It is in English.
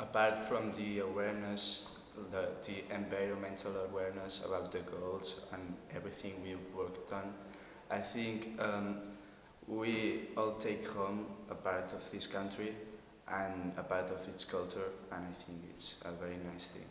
apart from the awareness, the, the environmental awareness about the goals and everything we've worked on, I think um, we all take home a part of this country and a part of its culture, and I think it's a very nice thing.